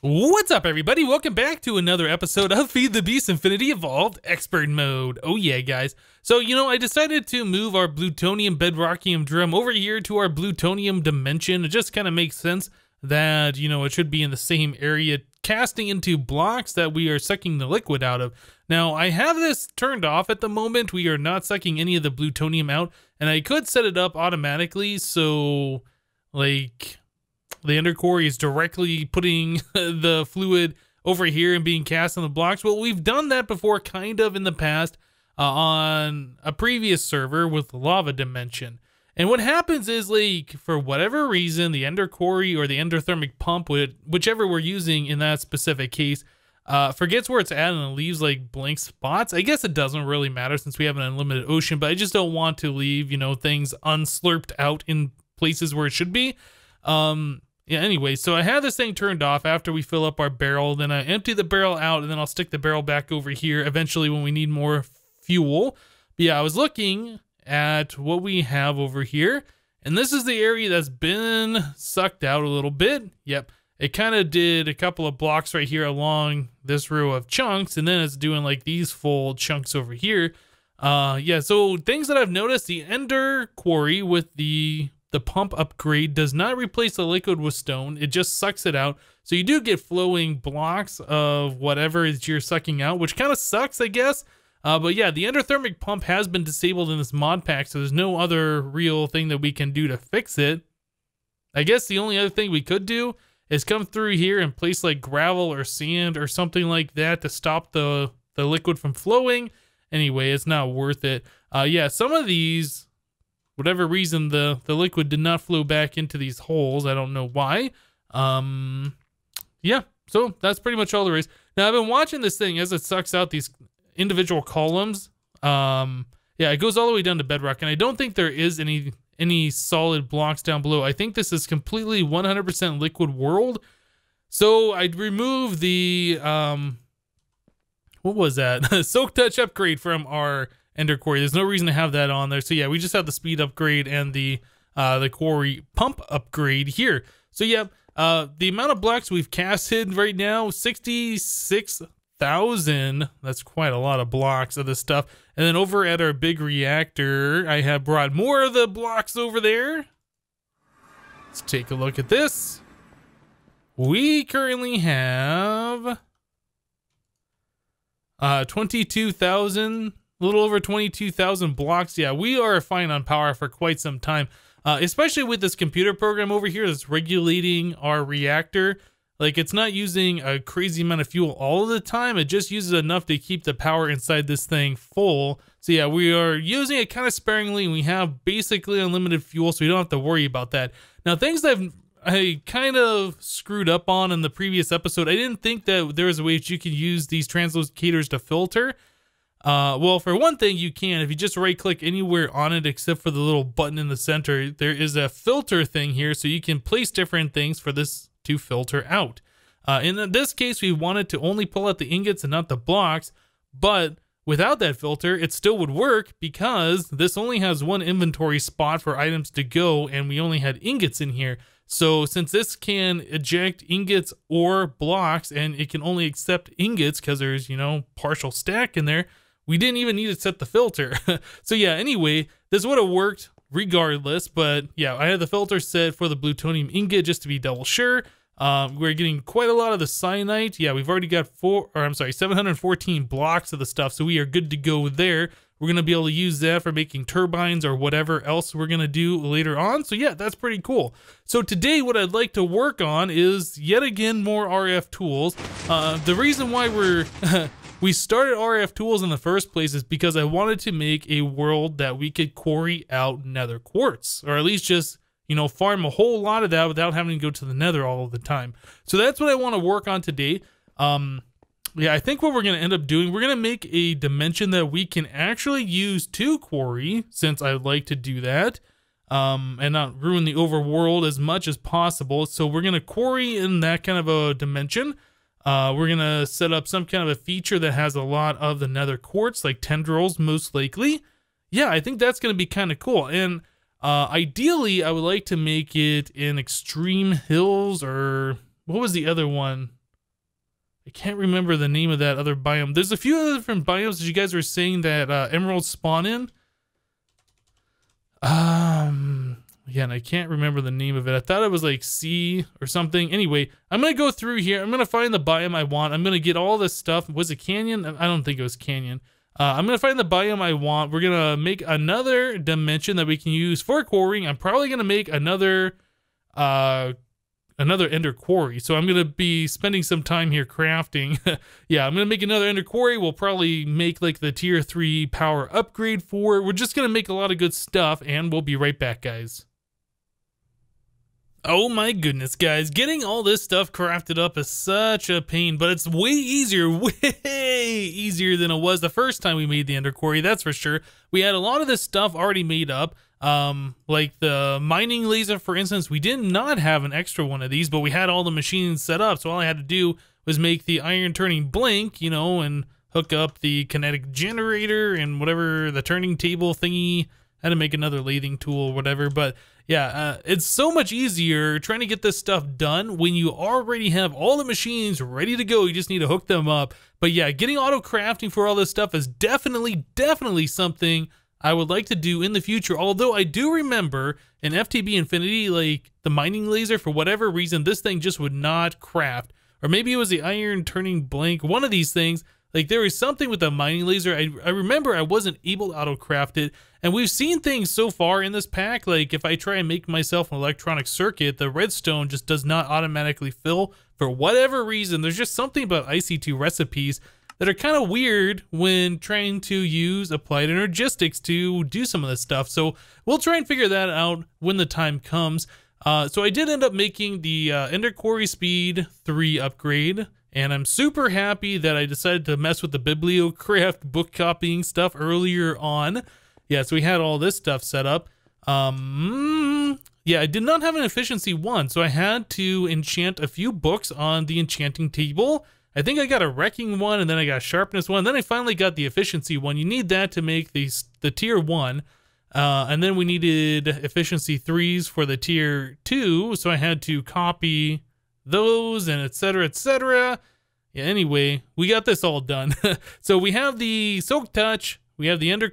What's up, everybody? Welcome back to another episode of Feed the Beast Infinity Evolved Expert Mode. Oh, yeah, guys. So, you know, I decided to move our Plutonium Bedrockium drum over here to our Plutonium Dimension. It just kind of makes sense that, you know, it should be in the same area, casting into blocks that we are sucking the liquid out of. Now, I have this turned off at the moment. We are not sucking any of the plutonium out, and I could set it up automatically so, like the ender core is directly putting the fluid over here and being cast on the blocks. Well, we've done that before, kind of in the past, uh, on a previous server with Lava Dimension. And what happens is, like, for whatever reason, the ender core or the endothermic pump, whichever we're using in that specific case, uh, forgets where it's at and leaves like blank spots. I guess it doesn't really matter since we have an unlimited ocean, but I just don't want to leave, you know, things unslurped out in places where it should be. Um, yeah, anyway, so I have this thing turned off after we fill up our barrel. Then I empty the barrel out, and then I'll stick the barrel back over here eventually when we need more fuel. But yeah, I was looking at what we have over here, and this is the area that's been sucked out a little bit. Yep, it kind of did a couple of blocks right here along this row of chunks, and then it's doing like these full chunks over here. Uh, yeah, so things that I've noticed, the Ender Quarry with the the pump upgrade does not replace the liquid with stone. It just sucks it out. So you do get flowing blocks of whatever is you're sucking out, which kind of sucks, I guess. Uh, but yeah, the endothermic pump has been disabled in this mod pack, so there's no other real thing that we can do to fix it. I guess the only other thing we could do is come through here and place like gravel or sand or something like that to stop the, the liquid from flowing. Anyway, it's not worth it. Uh, yeah, some of these whatever reason the the liquid did not flow back into these holes. I don't know why. Um, yeah. So that's pretty much all there is. Now I've been watching this thing as it sucks out these individual columns. Um, yeah, it goes all the way down to bedrock, and I don't think there is any any solid blocks down below. I think this is completely 100% liquid world. So I'd remove the um, what was that? Soak touch upgrade from our Ender Quarry. There's no reason to have that on there. So yeah, we just have the speed upgrade and the uh, the quarry pump upgrade here. So yeah, uh, the amount of blocks we've casted right now, 66,000. That's quite a lot of blocks of this stuff. And then over at our big reactor, I have brought more of the blocks over there. Let's take a look at this. We currently have uh, 22,000 a little over 22,000 blocks. Yeah, we are fine on power for quite some time, uh, especially with this computer program over here that's regulating our reactor. Like, it's not using a crazy amount of fuel all the time. It just uses enough to keep the power inside this thing full. So, yeah, we are using it kind of sparingly. We have basically unlimited fuel, so we don't have to worry about that. Now, things I've I kind of screwed up on in the previous episode. I didn't think that there was a way that you could use these translocators to filter. Uh, well, for one thing, you can if you just right click anywhere on it except for the little button in the center. There is a filter thing here, so you can place different things for this to filter out. Uh, in this case, we wanted to only pull out the ingots and not the blocks, but without that filter, it still would work because this only has one inventory spot for items to go, and we only had ingots in here. So since this can eject ingots or blocks, and it can only accept ingots because there's, you know, partial stack in there, we didn't even need to set the filter. so yeah, anyway, this would have worked regardless, but yeah, I had the filter set for the plutonium ingot just to be double sure. Um, we're getting quite a lot of the cyanite. Yeah, we've already got four, or I'm sorry, 714 blocks of the stuff, so we are good to go there. We're going to be able to use that for making turbines or whatever else we're going to do later on. So yeah, that's pretty cool. So today what I'd like to work on is yet again more RF tools. Uh, the reason why we're We started RF Tools in the first place is because I wanted to make a world that we could quarry out nether quartz, or at least just, you know, farm a whole lot of that without having to go to the nether all the time. So that's what I want to work on today. Um, yeah, I think what we're going to end up doing, we're going to make a dimension that we can actually use to quarry, since I like to do that, um, and not ruin the overworld as much as possible. So we're going to quarry in that kind of a dimension. Uh, we're going to set up some kind of a feature that has a lot of the nether quartz, like tendrils, most likely. Yeah, I think that's going to be kind of cool. And uh, ideally, I would like to make it in extreme hills or what was the other one? I can't remember the name of that other biome. There's a few other different biomes that you guys were saying that uh, emeralds spawn in. Um, again, I can't remember the name of it. I thought it was like C or something. Anyway, I'm gonna go through here. I'm gonna find the biome I want. I'm gonna get all this stuff. Was it Canyon? I don't think it was Canyon. Uh, I'm gonna find the biome I want. We're gonna make another dimension that we can use for quarrying. I'm probably gonna make another uh another ender quarry. So I'm going to be spending some time here crafting. yeah, I'm going to make another ender quarry. We'll probably make like the tier 3 power upgrade for it. We're just going to make a lot of good stuff and we'll be right back, guys. Oh my goodness, guys. Getting all this stuff crafted up is such a pain, but it's way easier, way easier than it was the first time we made the Ender Quarry, that's for sure. We had a lot of this stuff already made up. Um, like the mining laser, for instance, we did not have an extra one of these, but we had all the machines set up. So all I had to do was make the iron turning blank, you know, and hook up the kinetic generator and whatever the turning table thingy. Had to make another lathing tool or whatever. But yeah, uh, it's so much easier trying to get this stuff done when you already have all the machines ready to go. You just need to hook them up. But yeah, getting auto crafting for all this stuff is definitely, definitely something I would like to do in the future. Although I do remember in FTB Infinity, like the mining laser, for whatever reason, this thing just would not craft. Or maybe it was the iron turning blank, one of these things. Like there was something with the mining laser. I, I remember I wasn't able to auto craft it. And we've seen things so far in this pack. Like if I try and make myself an electronic circuit, the redstone just does not automatically fill for whatever reason. There's just something about IC2 recipes that are kind of weird when trying to use applied energistics to do some of this stuff. So we'll try and figure that out when the time comes. Uh, so I did end up making the uh, Ender Quarry Speed 3 upgrade, and I'm super happy that I decided to mess with the Bibliocraft book copying stuff earlier on. Yeah, so we had all this stuff set up. Um, yeah, I did not have an efficiency one, so I had to enchant a few books on the enchanting table I think I got a wrecking one and then I got sharpness one. Then I finally got the efficiency one. You need that to make the, the tier one. Uh, and then we needed efficiency threes for the tier two. So I had to copy those and etc. etc. Yeah, anyway, we got this all done. so we have the Silk Touch. We have the Ender.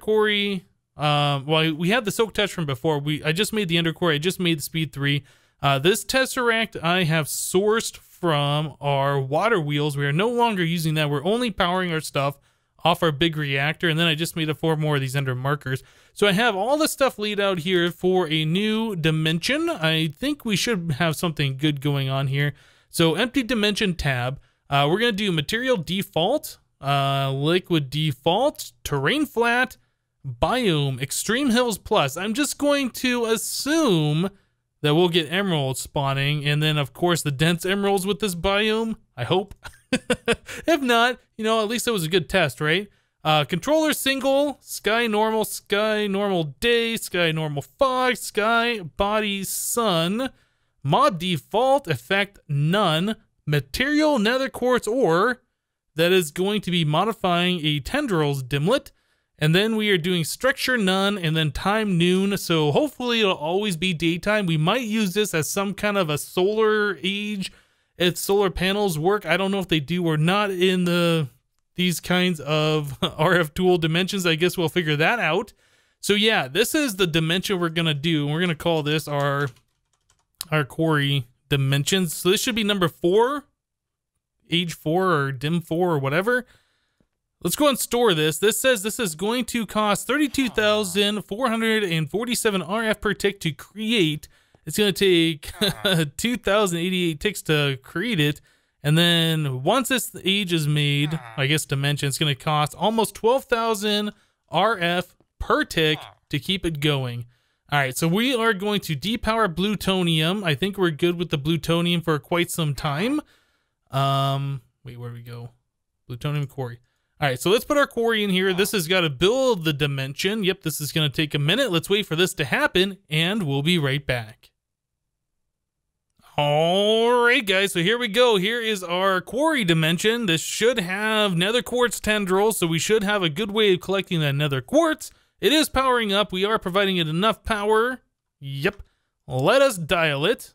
Um, well, we had the Silk Touch from before. We I just made the Ender. I just made the Speed 3. Uh, this Tesseract I have sourced from our water wheels. We are no longer using that. We're only powering our stuff off our big reactor. And then I just made a four more of these ender markers. So I have all the stuff laid out here for a new dimension. I think we should have something good going on here. So empty dimension tab. Uh, we're going to do material default, uh, liquid default, terrain flat, biome, extreme hills plus. I'm just going to assume that we'll get emeralds spawning, and then of course the dense emeralds with this biome. I hope. if not, you know, at least it was a good test, right? Uh, controller single, sky normal, sky normal day, sky normal fog, sky body sun, mod default effect none, material nether quartz ore that is going to be modifying a tendrils dimlet, and then we are doing structure none and then time noon. So hopefully it'll always be daytime. We might use this as some kind of a solar age if solar panels work. I don't know if they do or not in the these kinds of RF tool dimensions. I guess we'll figure that out. So yeah, this is the dimension we're gonna do. We're gonna call this our our quarry dimensions. So this should be number four, age four or dim four or whatever. Let's go and store this. This says this is going to cost 32,447 RF per tick to create. It's going to take 2,088 ticks to create it. And then once this age is made, I guess dimension, it's going to cost almost 12,000 RF per tick to keep it going. All right, so we are going to depower plutonium. I think we're good with the plutonium for quite some time. Um, wait, where do we go? Plutonium quarry. All right, so let's put our quarry in here. This has got to build the dimension. Yep, this is going to take a minute. Let's wait for this to happen, and we'll be right back. All right, guys, so here we go. Here is our quarry dimension. This should have nether quartz tendrils, so we should have a good way of collecting that nether quartz. It is powering up. We are providing it enough power. Yep. Let us dial it.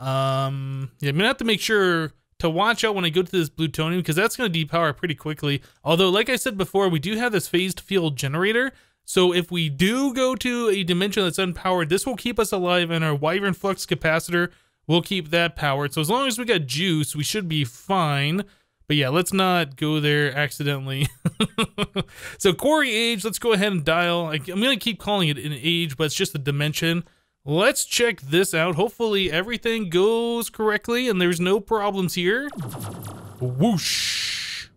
Um, yeah, I'm going to have to make sure to watch out when I go to this plutonium because that's going to depower pretty quickly. Although, like I said before, we do have this phased field generator. So if we do go to a dimension that's unpowered, this will keep us alive and our Wyvern Flux capacitor will keep that powered. So as long as we got juice, we should be fine. But yeah, let's not go there accidentally. so quarry age, let's go ahead and dial. I, I'm going to keep calling it an age, but it's just a dimension. Let's check this out. Hopefully everything goes correctly and there's no problems here. Whoosh.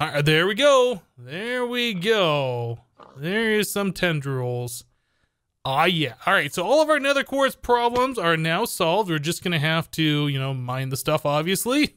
All right, there we go. There we go. There is some tendrils. Ah, yeah. All right, so all of our nether quartz problems are now solved. We're just going to have to, you know, mine the stuff, obviously.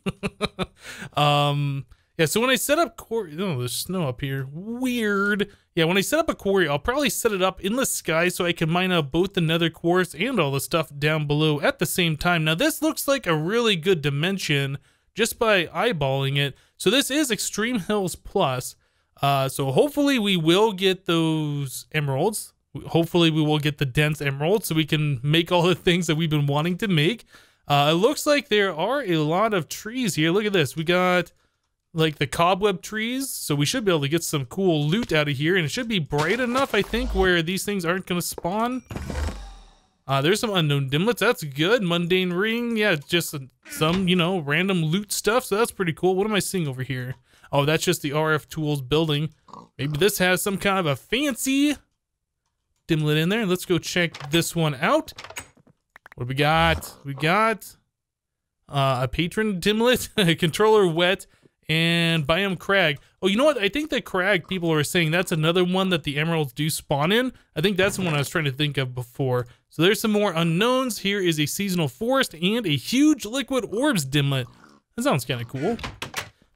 um, yeah, so when I set up quarry, oh, there's snow up here. Weird. Yeah, when I set up a quarry, I'll probably set it up in the sky so I can mine out both the nether quartz and all the stuff down below at the same time. Now, this looks like a really good dimension just by eyeballing it. So this is Extreme Hills Plus. Uh, so hopefully we will get those emeralds. Hopefully we will get the dense emerald so we can make all the things that we've been wanting to make. Uh, it looks like there are a lot of trees here. Look at this. We got like the cobweb trees. So we should be able to get some cool loot out of here. And it should be bright enough, I think, where these things aren't going to spawn. Uh, there's some unknown dimlets. That's good. Mundane ring. Yeah, just some, you know, random loot stuff. So that's pretty cool. What am I seeing over here? Oh, that's just the RF Tools building. Maybe this has some kind of a fancy dimlet in there. Let's go check this one out. What we got? We got uh, a patron dimlet, a controller wet, and biome crag. Oh, you know what? I think the crag people are saying that's another one that the emeralds do spawn in. I think that's the one I was trying to think of before. So there's some more unknowns. Here is a seasonal forest and a huge liquid orbs dimlet. That sounds kind of cool.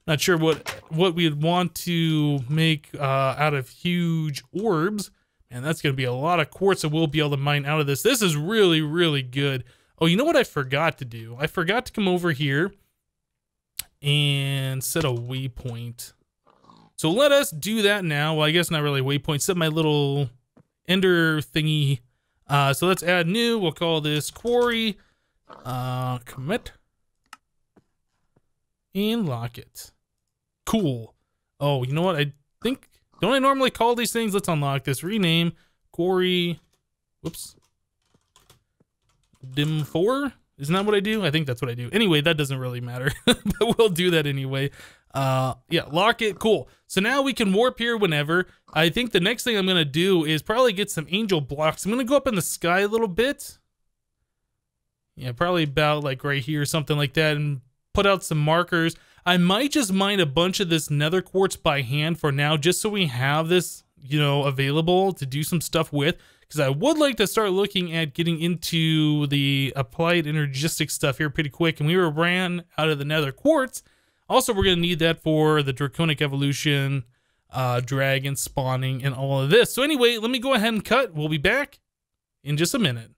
Not sure what what we'd want to make uh, out of huge orbs. And that's going to be a lot of quartz that we'll be able to mine out of this. This is really, really good. Oh, you know what I forgot to do? I forgot to come over here and set a waypoint. So let us do that now. Well, I guess not really waypoint. Set my little ender thingy. Uh, so let's add new. We'll call this quarry. Uh, commit. And lock it. Cool. Oh, you know what? I think, don't I normally call these things? Let's unlock this. Rename quarry. Whoops. Dim 4? Isn't that what I do? I think that's what I do. Anyway, that doesn't really matter, but we'll do that anyway. Uh, yeah, lock it. Cool. So now we can warp here whenever. I think the next thing I'm going to do is probably get some angel blocks. I'm going to go up in the sky a little bit. Yeah, probably about like right here or something like that and put out some markers. I might just mine a bunch of this nether quartz by hand for now just so we have this, you know, available to do some stuff with because I would like to start looking at getting into the applied energistic stuff here pretty quick. And we were ran out of the nether quartz. Also, we're going to need that for the draconic evolution, uh, dragon spawning, and all of this. So anyway, let me go ahead and cut. We'll be back in just a minute.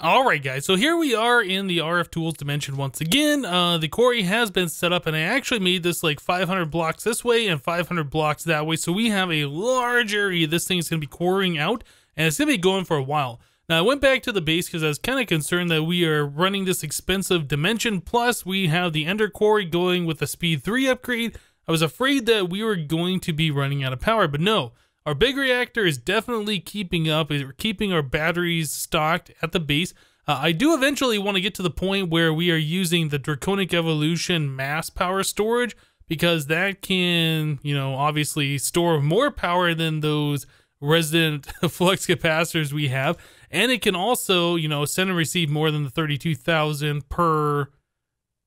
All right, guys. So here we are in the RF Tools dimension once again. Uh, the quarry has been set up, and I actually made this like 500 blocks this way and 500 blocks that way. So we have a large area this thing is going to be quarrying out, and it's going to be going for a while. Now, I went back to the base because I was kind of concerned that we are running this expensive dimension. Plus, we have the Ender Quarry going with the Speed 3 upgrade. I was afraid that we were going to be running out of power, but no. Our big reactor is definitely keeping up. We're keeping our batteries stocked at the base. Uh, I do eventually want to get to the point where we are using the Draconic Evolution mass power storage because that can, you know, obviously store more power than those resident flux capacitors we have. And it can also, you know, send and receive more than the 32,000 per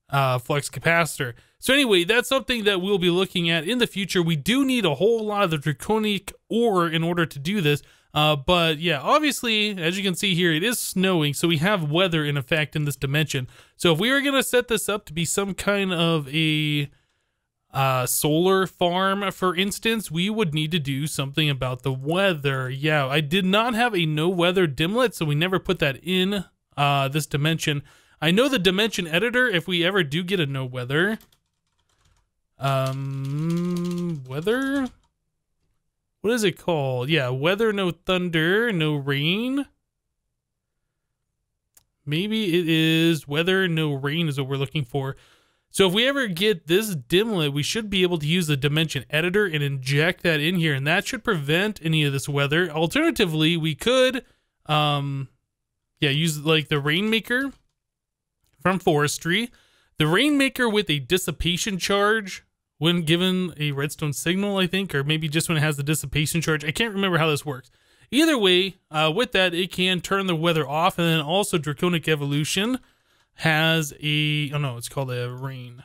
uh, flux capacitor. So anyway, that's something that we'll be looking at in the future. We do need a whole lot of the draconic ore in order to do this. Uh, but yeah, obviously, as you can see here, it is snowing, so we have weather in effect in this dimension. So if we were going to set this up to be some kind of a uh, solar farm, for instance, we would need to do something about the weather. Yeah, I did not have a no weather dimlet, so we never put that in uh, this dimension. I know the dimension editor, if we ever do get a no weather, um, weather? What is it called? Yeah, weather, no thunder, no rain. maybe it is weather, no rain is what we're looking for. So if we ever get this dimlet, we should be able to use the dimension editor and inject that in here, and that should prevent any of this weather. Alternatively, we could, um, yeah, use like the Rainmaker from Forestry. The Rainmaker with a dissipation charge when given a redstone signal, I think, or maybe just when it has the dissipation charge. I can't remember how this works. Either way, uh, with that, it can turn the weather off, and then also Draconic Evolution has a oh no, it's called a rain.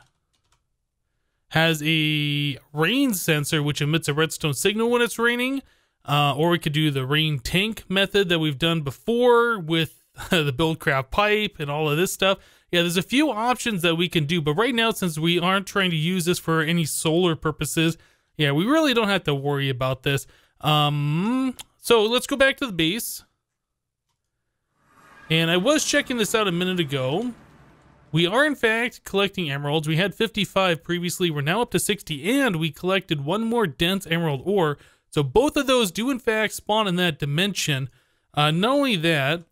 Has a rain sensor which emits a redstone signal when it's raining. Uh, or we could do the rain tank method that we've done before with the buildcraft pipe and all of this stuff. Yeah, there's a few options that we can do, but right now, since we aren't trying to use this for any solar purposes, yeah, we really don't have to worry about this. Um, so let's go back to the base. And I was checking this out a minute ago. We are, in fact, collecting emeralds. We had 55 previously. We're now up to 60, and we collected one more dense emerald ore. So both of those do, in fact, spawn in that dimension. Uh, not only that,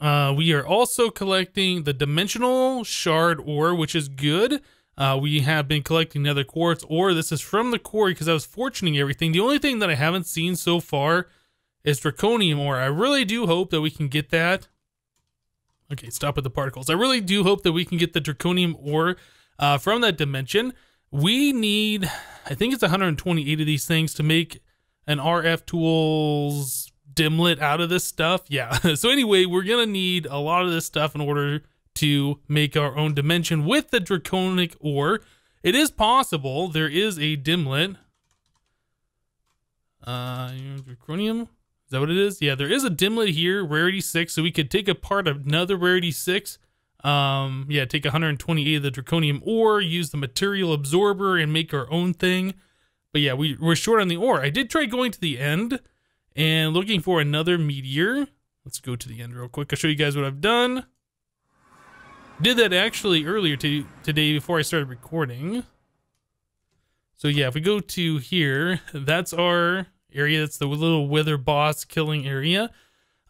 uh, we are also collecting the dimensional shard ore, which is good. Uh, we have been collecting nether quartz ore. This is from the quarry because I was fortuning everything. The only thing that I haven't seen so far is draconium ore. I really do hope that we can get that. Okay, stop with the particles. I really do hope that we can get the draconium ore uh, from that dimension. We need, I think it's 128 of these things to make an RF tools dimlet out of this stuff. Yeah. so anyway, we're going to need a lot of this stuff in order to make our own dimension with the draconic ore. It is possible. There is a dimlet. Uh, draconium. Is that what it is? Yeah, there is a dimlet here, rarity six, so we could take apart another rarity six. Um, yeah, take 128 of the draconium ore, use the material absorber, and make our own thing. But yeah, we, we're short on the ore. I did try going to the end and looking for another meteor. Let's go to the end real quick. I'll show you guys what I've done. Did that actually earlier to, today before I started recording. So yeah, if we go to here, that's our area. That's the little wither boss killing area.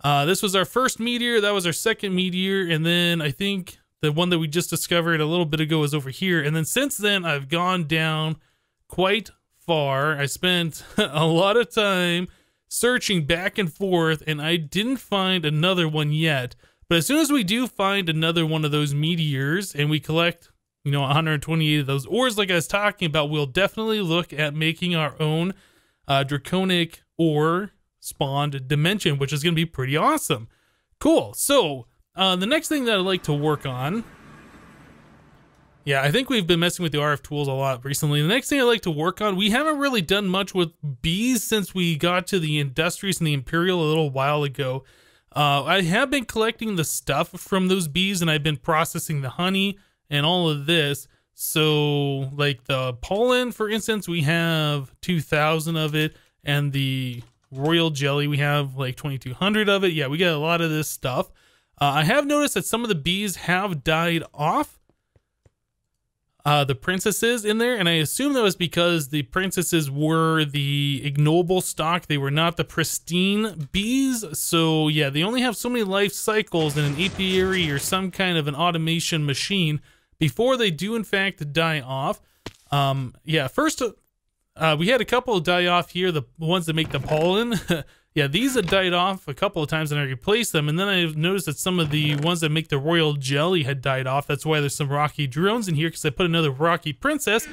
Uh, this was our first meteor. That was our second meteor. And then I think the one that we just discovered a little bit ago is over here. And then since then, I've gone down quite far. I spent a lot of time searching back and forth, and I didn't find another one yet. But as soon as we do find another one of those meteors and we collect, you know, 128 of those ores, like I was talking about, we'll definitely look at making our own uh, draconic ore spawned dimension, which is going to be pretty awesome. Cool. So uh, the next thing that I'd like to work on. Yeah, I think we've been messing with the RF tools a lot recently. The next thing I'd like to work on, we haven't really done much with bees since we got to the industrious and the Imperial a little while ago. Uh, I have been collecting the stuff from those bees and I've been processing the honey and all of this. So, like the pollen, for instance, we have 2,000 of it, and the royal jelly, we have like 2,200 of it. Yeah, we get a lot of this stuff. Uh, I have noticed that some of the bees have died off. Uh, the princesses in there, and I assume that was because the princesses were the ignoble stock. They were not the pristine bees. So, yeah, they only have so many life cycles in an apiary or some kind of an automation machine before they do in fact die off. Um, yeah, first uh, we had a couple die off here, the ones that make the pollen. yeah, these had died off a couple of times and I replaced them. And then I noticed that some of the ones that make the royal jelly had died off. That's why there's some rocky drones in here because I put another rocky princess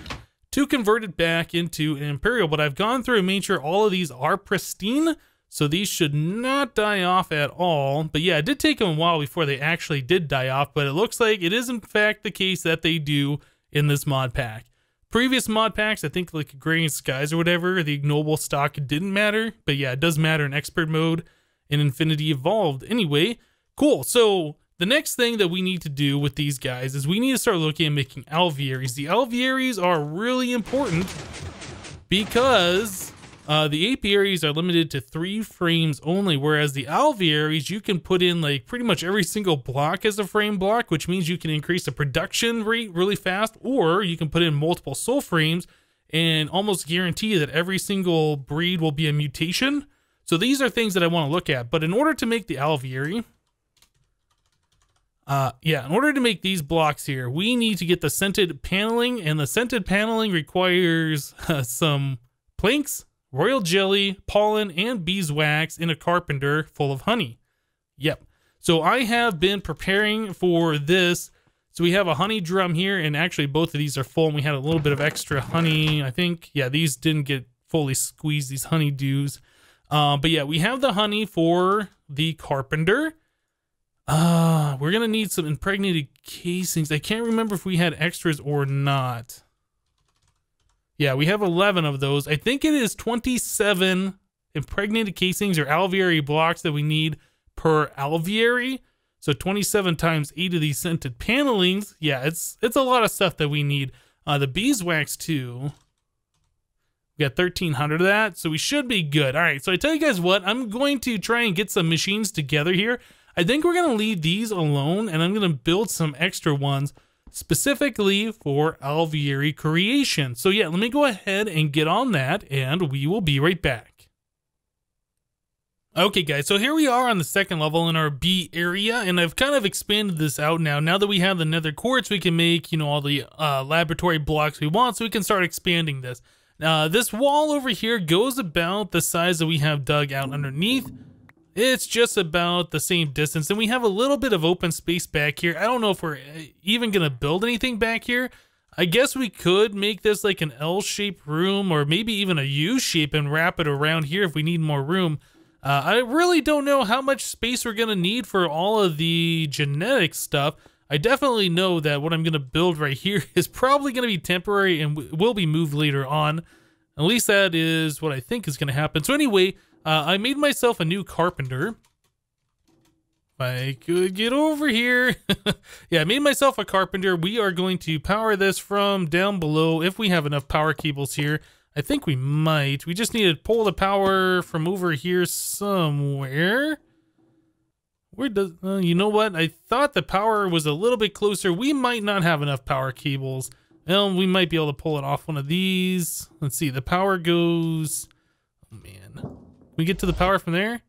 to convert it back into an imperial. But I've gone through and made sure all of these are pristine. So these should not die off at all. But yeah, it did take them a while before they actually did die off, but it looks like it is in fact the case that they do in this mod pack. Previous mod packs, I think like Grey Skies or whatever, the ignoble stock didn't matter. But yeah, it does matter in expert mode in Infinity Evolved. Anyway, cool. So the next thing that we need to do with these guys is we need to start looking at making alvearies. The alvearies are really important because uh, the apiaries are limited to three frames only, whereas the alvearies, you can put in like pretty much every single block as a frame block, which means you can increase the production rate really fast, or you can put in multiple soul frames and almost guarantee that every single breed will be a mutation. So these are things that I want to look at. But in order to make the alveary, Uh, yeah, in order to make these blocks here, we need to get the scented paneling, and the scented paneling requires uh, some planks, royal jelly, pollen, and beeswax in a carpenter full of honey. Yep. So I have been preparing for this. So we have a honey drum here, and actually both of these are full, and we had a little bit of extra honey. I think, yeah, these didn't get fully squeezed, these honeydews. Uh, but yeah, we have the honey for the carpenter. Uh, we're gonna need some impregnated casings. I can't remember if we had extras or not. Yeah, we have 11 of those. I think it is 27 impregnated casings or alveary blocks that we need per alveary. So 27 times 8 of these scented panelings. Yeah, it's it's a lot of stuff that we need. Uh, the beeswax too. We got 1,300 of that, so we should be good. All right, so I tell you guys what, I'm going to try and get some machines together here. I think we're going to leave these alone, and I'm going to build some extra ones specifically for alveary creation. So yeah, let me go ahead and get on that, and we will be right back. Okay guys, so here we are on the second level in our B area, and I've kind of expanded this out now. Now that we have the nether quartz, we can make, you know, all the uh, laboratory blocks we want, so we can start expanding this. Uh, this wall over here goes about the size that we have dug out underneath. It's just about the same distance, and we have a little bit of open space back here. I don't know if we're uh, even going to build anything back here. I guess we could make this like an L-shaped room, or maybe even a U-shape and wrap it around here if we need more room. Uh, I really don't know how much space we're going to need for all of the genetic stuff. I definitely know that what I'm going to build right here is probably going to be temporary and will be moved later on. At least that is what I think is going to happen. So anyway, uh, I made myself a new carpenter. If I could get over here. yeah, I made myself a carpenter. We are going to power this from down below if we have enough power cables here. I think we might. We just need to pull the power from over here somewhere. Where does, uh, you know what? I thought the power was a little bit closer. We might not have enough power cables. Well, we might be able to pull it off one of these. Let's see, the power goes, oh man. We get to the power from there?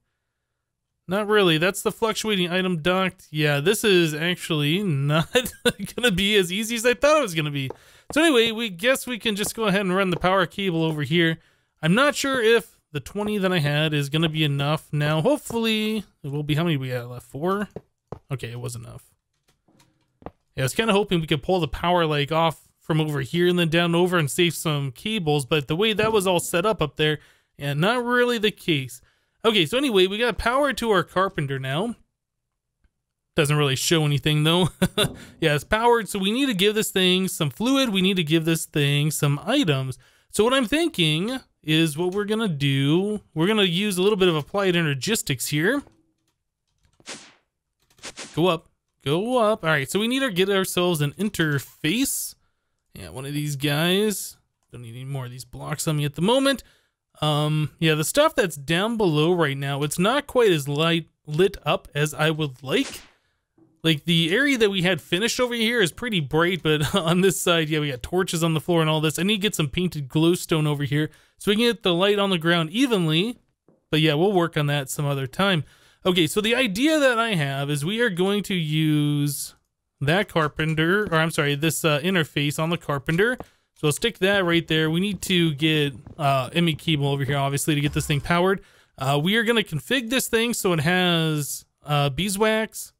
Not really. That's the fluctuating item duct. Yeah, this is actually not going to be as easy as I thought it was going to be. So anyway, we guess we can just go ahead and run the power cable over here. I'm not sure if the 20 that I had is going to be enough. Now, hopefully, it will be, how many we got left? Four? Okay, it was enough. Yeah, I was kind of hoping we could pull the power like off from over here and then down over and save some cables, but the way that was all set up up there, yeah, not really the case. Okay, so anyway, we got power to our carpenter now. Doesn't really show anything though. yeah, it's powered, so we need to give this thing some fluid. We need to give this thing some items. So what I'm thinking is what we're gonna do. We're gonna use a little bit of applied energistics here. Go up, go up. All right, so we need to get ourselves an interface. Yeah, one of these guys. Don't need any more of these blocks on me at the moment. Um, yeah, the stuff that's down below right now, it's not quite as light lit up as I would like. Like the area that we had finished over here is pretty bright, but on this side, yeah, we got torches on the floor and all this. I need to get some painted glowstone over here so we can get the light on the ground evenly. But yeah, we'll work on that some other time. Okay, so the idea that I have is we are going to use that carpenter, or I'm sorry, this uh, interface on the carpenter. So I'll stick that right there. We need to get uh, ME cable over here, obviously, to get this thing powered. Uh, we are going to config this thing so it has uh, beeswax,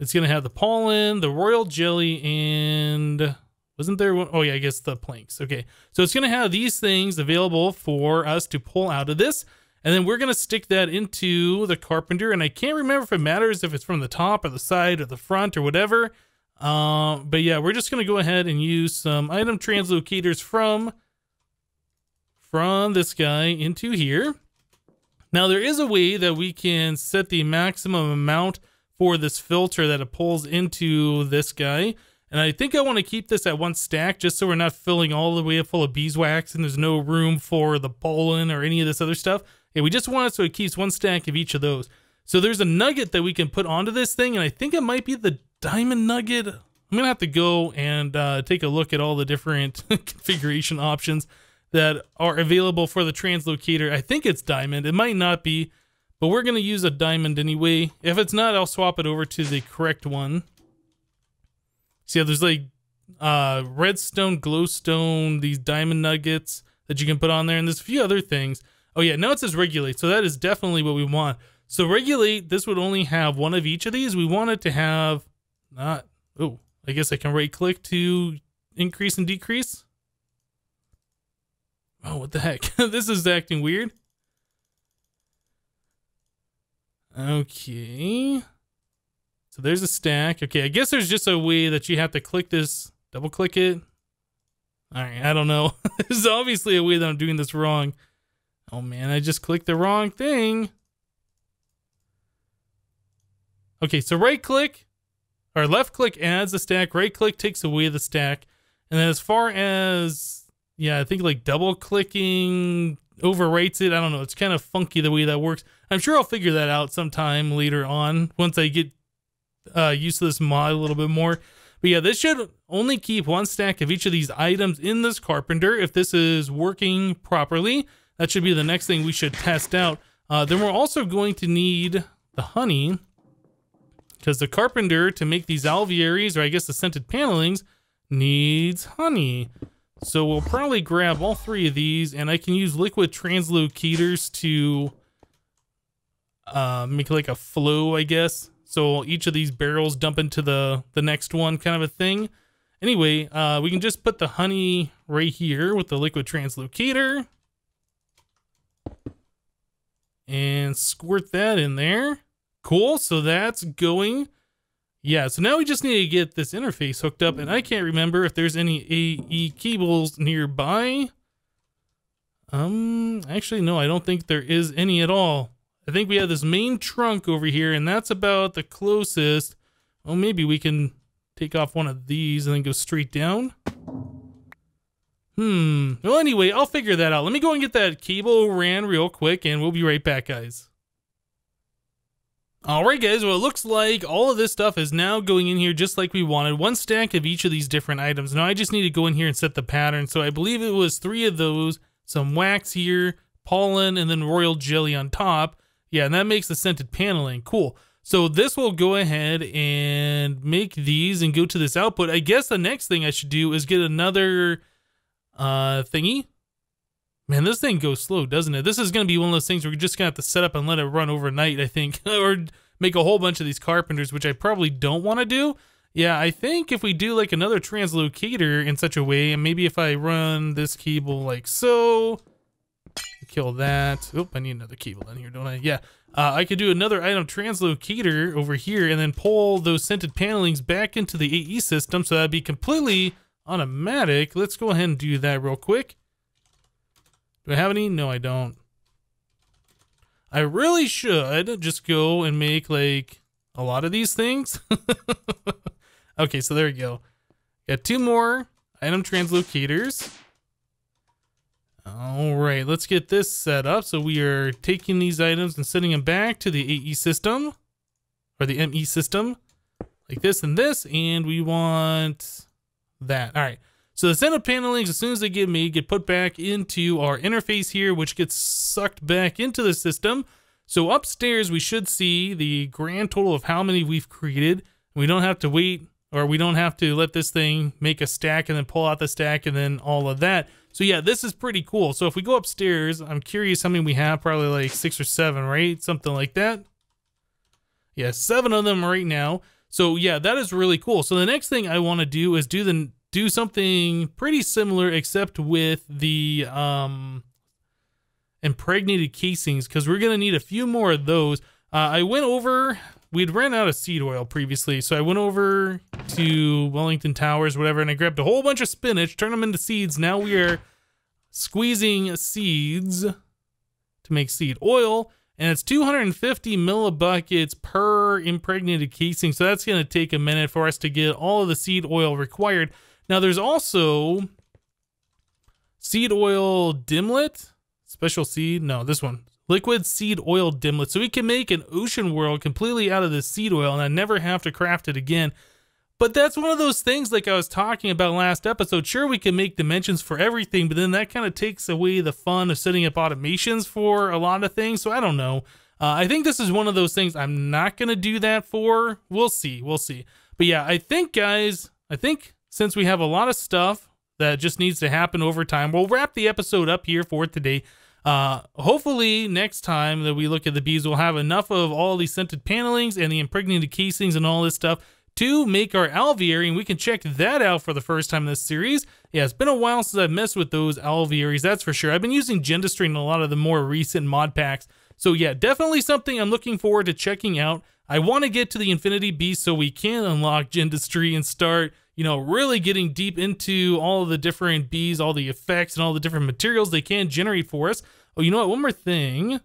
it's going to have the pollen, the royal jelly, and wasn't there one? Oh, yeah, I guess the planks. Okay. So it's going to have these things available for us to pull out of this. And then we're going to stick that into the carpenter. And I can't remember if it matters if it's from the top or the side or the front or whatever. Uh, but yeah, we're just going to go ahead and use some item translocators from, from this guy into here. Now, there is a way that we can set the maximum amount for this filter that it pulls into this guy. And I think I want to keep this at one stack just so we're not filling all the way up full of beeswax and there's no room for the pollen or any of this other stuff. And we just want it so it keeps one stack of each of those. So there's a nugget that we can put onto this thing, and I think it might be the diamond nugget. I'm to have to go and uh, take a look at all the different configuration options that are available for the translocator. I think it's diamond. It might not be, But we're to use a diamond anyway. If it's not, I'll swap it over to the correct one. See how there's like uh, redstone, glowstone, these diamond nuggets that you can put on there, and there's a few other things. Oh yeah, now it says regulate, so that is definitely what we want. So regulate, this would only have one of each of these. We want it to have not, oh, I guess I can right click to increase and decrease. Oh, what the heck? this is acting weird. Okay. So there's a stack. Okay, I guess there's just a way that you have to click this, double click it. All right, I don't know. There's obviously a way that I'm doing this wrong. Oh man, I just clicked the wrong thing. Okay, so right click left click adds the stack, right click takes away the stack. And then as far as, yeah, I think like double clicking overwrites it. I don't know. It's kind of funky the way that works. I'm sure I'll figure that out sometime later on once I get uh, used to this mod a little bit more. But yeah, this should only keep one stack of each of these items in this carpenter if this is working properly. That should be the next thing we should test out. Uh, then we're also going to need the honey because the carpenter to make these alvearies, or I guess the scented panelings, needs honey. So we'll probably grab all three of these and I can use liquid translocators to uh, make like a flow, I guess. So each of these barrels dump into the, the next one kind of a thing. Anyway, uh, we can just put the honey right here with the liquid translocator. And squirt that in there. Cool, so that's going. Yeah, so now we just need to get this interface hooked up, and I can't remember if there's any AE cables nearby. Um, actually, no, I don't think there is any at all. I think we have this main trunk over here, and that's about the closest. Oh, maybe we can take off one of these and then go straight down. Hmm. Well, anyway, I'll figure that out. Let me go and get that cable ran real quick, and we'll be right back, guys. Alright guys, well it looks like all of this stuff is now going in here just like we wanted. One stack of each of these different items. Now I just need to go in here and set the pattern. So I believe it was three of those, some wax here, pollen, and then royal jelly on top. Yeah, and that makes the scented paneling. Cool. So this will go ahead and make these and go to this output. I guess the next thing I should do is get another uh, thingy. Man, this thing goes slow, doesn't it? This is going to be one of those things where we're just going to have to set up and let it run overnight, I think. or make a whole bunch of these carpenters, which I probably don't want to do. Yeah, I think if we do like another translocator in such a way, and maybe if I run this cable like so, kill that. Oh, I need another cable in here, don't I? Yeah. Uh, I could do another item translocator over here and then pull those scented panelings back into the AE system so that'd be completely automatic. Let's go ahead and do that real quick. Do I have any? No, I don't. I really should just go and make like a lot of these things. okay, so there we go. Got two more item translocators. All right, let's get this set up. So we are taking these items and sending them back to the AE system or the ME system like this and this. And we want that. All right. So the scented panelings, as soon as they get me, get put back into our interface here, which gets sucked back into the system. So upstairs, we should see the grand total of how many we've created. We don't have to wait or we don't have to let this thing make a stack and then pull out the stack and then all of that. So yeah, this is pretty cool. So if we go upstairs, I'm curious how many we have, probably like six or seven, right? Something like that. Yeah, seven of them right now. So yeah, that is really cool. So the next thing I want to do is do the do something pretty similar except with the um impregnated casings because we're going to need a few more of those. Uh, I went over we'd ran out of seed oil previously, so I went over to Wellington Towers, whatever, and I grabbed a whole bunch of spinach, turned them into seeds. Now we are squeezing seeds to make seed oil, and it's 250 millibuckets per impregnated casing, so that's going to take a minute for us to get all of the seed oil required. Now there's also seed oil dimlet, special seed, no, this one, liquid seed oil dimlet. So we can make an ocean world completely out of this seed oil and I never have to craft it again. But that's one of those things like I was talking about last episode. Sure, we can make dimensions for everything, but then that kind of takes away the fun of setting up automations for a lot of things. So I don't know. Uh, I think this is one of those things I'm not going to do that for. We'll see. We'll see. But yeah, I think, guys, I think since we have a lot of stuff that just needs to happen over time, we'll wrap the episode up here for today. Uh, hopefully, next time that we look at the bees, we'll have enough of all these scented panelings and the impregnated casings and all this stuff to make our alveary, and we can check that out for the first time in this series. Yeah, it's been a while since I've messed with those alvearies, that's for sure. I've been using Gendustry in a lot of the more recent mod packs. So yeah, definitely something I'm looking forward to checking out. I want to get to the Infinity Beast so we can unlock Gendustry and start, you know, really getting deep into all the different bees, all the effects, and all the different materials they can generate for us. Oh, you know what? One more thing.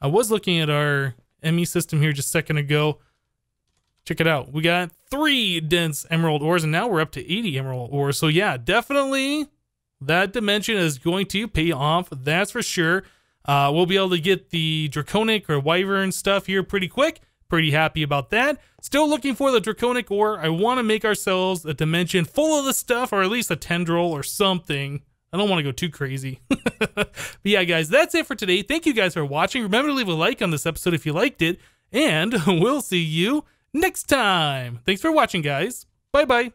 I was looking at our ME system here just a second ago. Check it out. We got three dense emerald ores, and now we're up to 80 emerald ores. So yeah, definitely that dimension is going to pay off. That's for sure. Uh, we'll be able to get the draconic or wyvern stuff here pretty quick. Pretty happy about that. Still looking for the draconic ore. I want to make ourselves a dimension full of the stuff, or at least a tendril or something. I don't want to go too crazy. but yeah, guys, that's it for today. Thank you guys for watching. Remember to leave a like on this episode if you liked it, and we'll see you next time. Thanks for watching, guys. Bye bye.